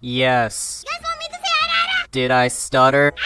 Yes. Did I stutter?